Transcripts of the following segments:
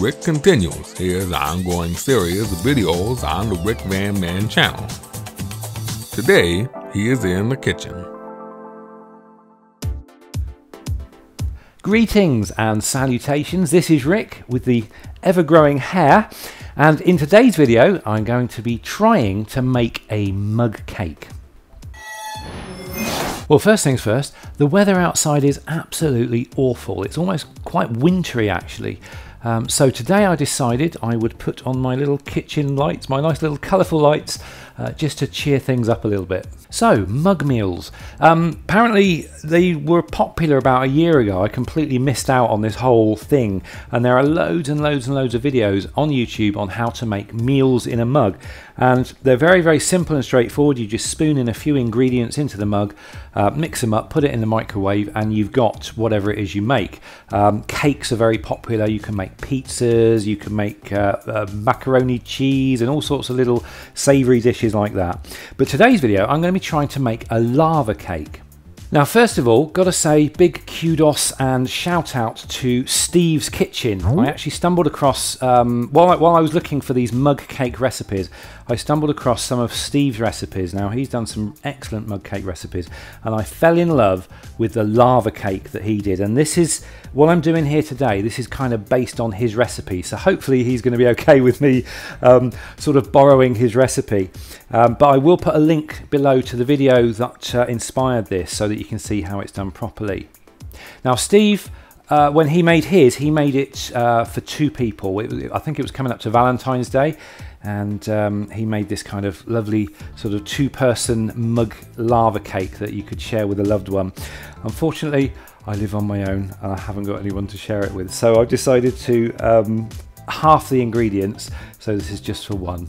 Rick continues his ongoing series of videos on the Rickvanman channel. Today, he is in the kitchen. Greetings and salutations. This is Rick with the ever growing hair. And in today's video, I'm going to be trying to make a mug cake. Well, first things first, the weather outside is absolutely awful. It's almost quite wintry actually. Um, so today I decided I would put on my little kitchen lights, my nice little colourful lights, uh, just to cheer things up a little bit. So, mug meals. Um, apparently, they were popular about a year ago. I completely missed out on this whole thing, and there are loads and loads and loads of videos on YouTube on how to make meals in a mug. And they're very, very simple and straightforward. You just spoon in a few ingredients into the mug, uh, mix them up, put it in the microwave, and you've got whatever it is you make. Um, cakes are very popular. You can make pizzas, you can make uh, uh, macaroni cheese, and all sorts of little savoury dishes like that. But today's video, I'm going to be trying to make a lava cake. Now, first of all, got to say big kudos and shout out to Steve's Kitchen. I actually stumbled across, um, while, I, while I was looking for these mug cake recipes, I stumbled across some of Steve's recipes. Now, he's done some excellent mug cake recipes, and I fell in love with the lava cake that he did. And this is what I'm doing here today. This is kind of based on his recipe, so hopefully he's going to be okay with me um, sort of borrowing his recipe. Um, but I will put a link below to the video that uh, inspired this so that you can see how it's done properly. Now, Steve, uh, when he made his, he made it uh, for two people. It, I think it was coming up to Valentine's Day, and um, he made this kind of lovely sort of two-person mug lava cake that you could share with a loved one. Unfortunately, I live on my own and I haven't got anyone to share it with, so I've decided to um, half the ingredients. So this is just for one.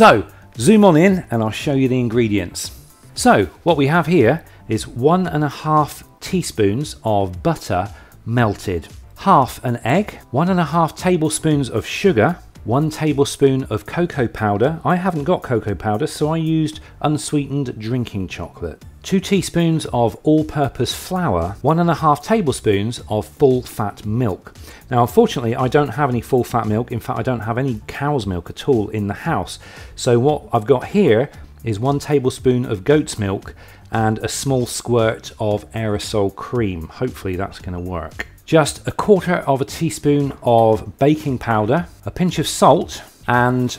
So, zoom on in and I'll show you the ingredients. So, what we have here is one and a half teaspoons of butter melted, half an egg, one and a half tablespoons of sugar, one tablespoon of cocoa powder. I haven't got cocoa powder, so I used unsweetened drinking chocolate. 2 teaspoons of all-purpose flour, 1.5 tablespoons of full-fat milk. Now unfortunately I don't have any full-fat milk, in fact I don't have any cow's milk at all in the house. So what I've got here is 1 tablespoon of goat's milk and a small squirt of aerosol cream. Hopefully that's going to work. Just a quarter of a teaspoon of baking powder, a pinch of salt and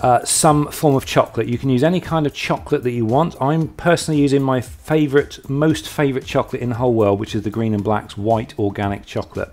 uh, some form of chocolate. You can use any kind of chocolate that you want. I'm personally using my favorite, most favorite chocolate in the whole world, which is the Green and Black's white organic chocolate.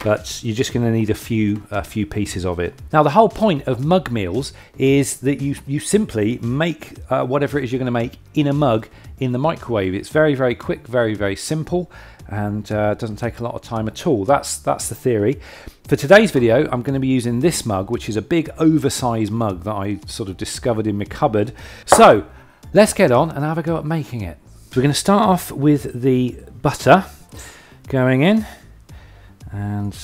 But you're just going to need a few, a few pieces of it. Now, the whole point of mug meals is that you you simply make uh, whatever it is you're going to make in a mug in the microwave. It's very, very quick, very, very simple and uh, doesn't take a lot of time at all. That's, that's the theory. For today's video, I'm going to be using this mug, which is a big oversized mug that I sort of discovered in my cupboard. So let's get on and have a go at making it. So we're going to start off with the butter going in and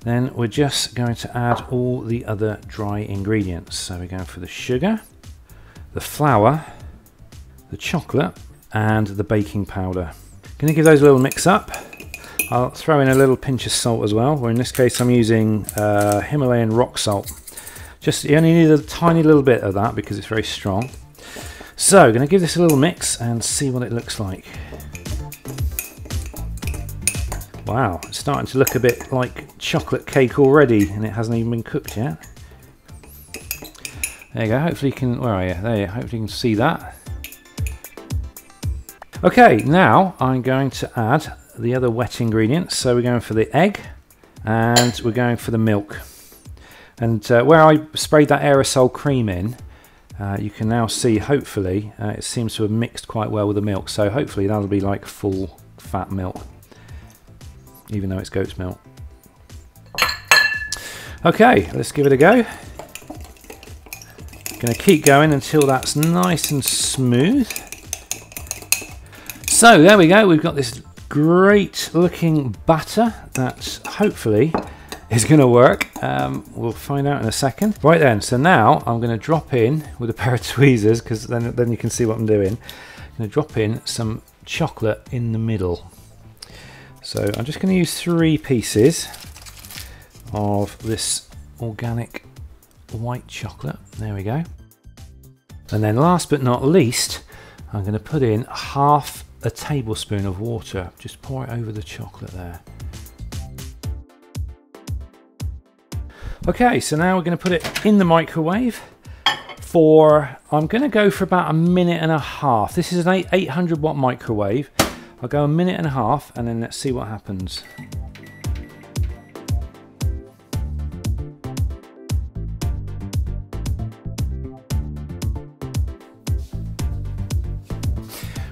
then we're just going to add all the other dry ingredients. So we're going for the sugar, the flour, the chocolate and the baking powder. To give those a little mix up. I'll throw in a little pinch of salt as well, or in this case I'm using uh, Himalayan rock salt. Just you only need a tiny little bit of that because it's very strong. So, going to give this a little mix and see what it looks like. Wow, it's starting to look a bit like chocolate cake already, and it hasn't even been cooked yet. There you go. Hopefully you can. Where are you? There. You, hopefully you can see that. Okay, now I'm going to add the other wet ingredients. So we're going for the egg and we're going for the milk. And uh, where I sprayed that aerosol cream in, uh, you can now see, hopefully, uh, it seems to have mixed quite well with the milk. So hopefully that'll be like full fat milk, even though it's goat's milk. Okay, let's give it a go. Going to keep going until that's nice and smooth. So there we go, we've got this great looking batter that hopefully is going to work. Um, we'll find out in a second. Right then, so now I'm going to drop in with a pair of tweezers because then, then you can see what I'm doing. I'm going to drop in some chocolate in the middle. So I'm just going to use three pieces of this organic white chocolate. There we go. And then last but not least, I'm going to put in half a tablespoon of water. Just pour it over the chocolate there. Okay, so now we're going to put it in the microwave for, I'm going to go for about a minute and a half. This is an 800 watt microwave. I'll go a minute and a half and then let's see what happens.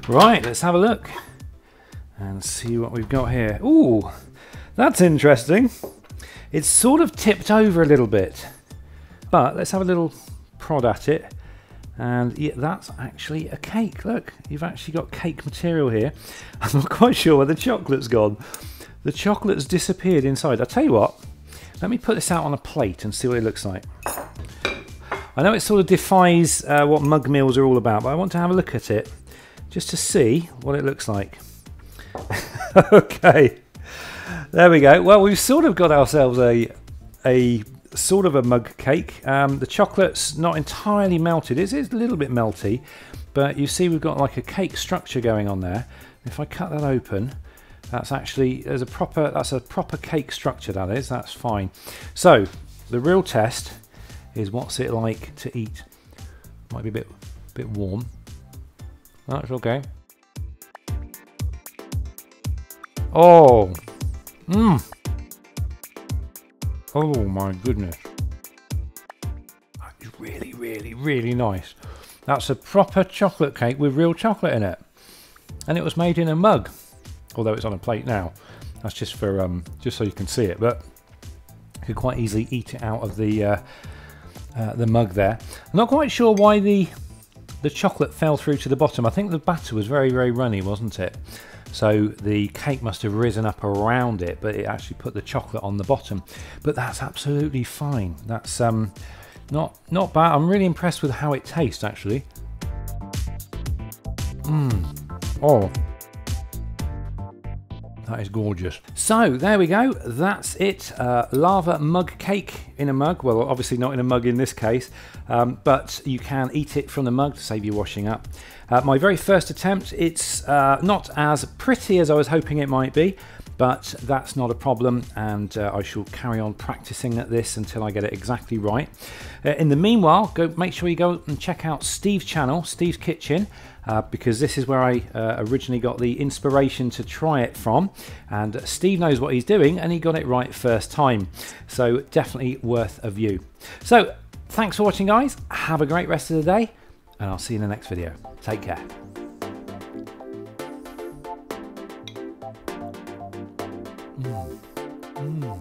Right, let's have a look and see what we've got here. Ooh, that's interesting. It's sort of tipped over a little bit, but let's have a little prod at it. And yeah, that's actually a cake. Look, you've actually got cake material here. I'm not quite sure where the chocolate's gone. The chocolate's disappeared inside. I'll tell you what, let me put this out on a plate and see what it looks like. I know it sort of defies uh, what mug meals are all about, but I want to have a look at it just to see what it looks like. okay, there we go. Well, we've sort of got ourselves a a sort of a mug cake. Um, the chocolate's not entirely melted. It is a little bit melty, but you see we've got like a cake structure going on there. If I cut that open, that's actually there's a proper that's a proper cake structure. That is that's fine. So the real test is what's it like to eat. Might be a bit bit warm. That's okay. Oh, mmm. Oh my goodness. That's really, really, really nice. That's a proper chocolate cake with real chocolate in it. And it was made in a mug. Although it's on a plate now. That's just for um just so you can see it. But you could quite easily eat it out of the uh, uh, the mug there. I'm not quite sure why the the chocolate fell through to the bottom. I think the batter was very, very runny, wasn't it? So the cake must have risen up around it, but it actually put the chocolate on the bottom. But that's absolutely fine. That's um, not not bad. I'm really impressed with how it tastes, actually. Mmm. Oh, that is gorgeous. So there we go. That's it. Uh, lava mug cake in a mug. Well, obviously not in a mug in this case, um, but you can eat it from the mug to save you washing up. Uh, my very first attempt. It's uh, not as pretty as I was hoping it might be, but that's not a problem and uh, I shall carry on practicing at this until I get it exactly right. Uh, in the meanwhile, go make sure you go and check out Steve's channel, Steve's Kitchen, uh, because this is where I uh, originally got the inspiration to try it from. And Steve knows what he's doing and he got it right first time. So definitely worth a view. So thanks for watching guys. Have a great rest of the day and I'll see you in the next video. Take care. 음. 음.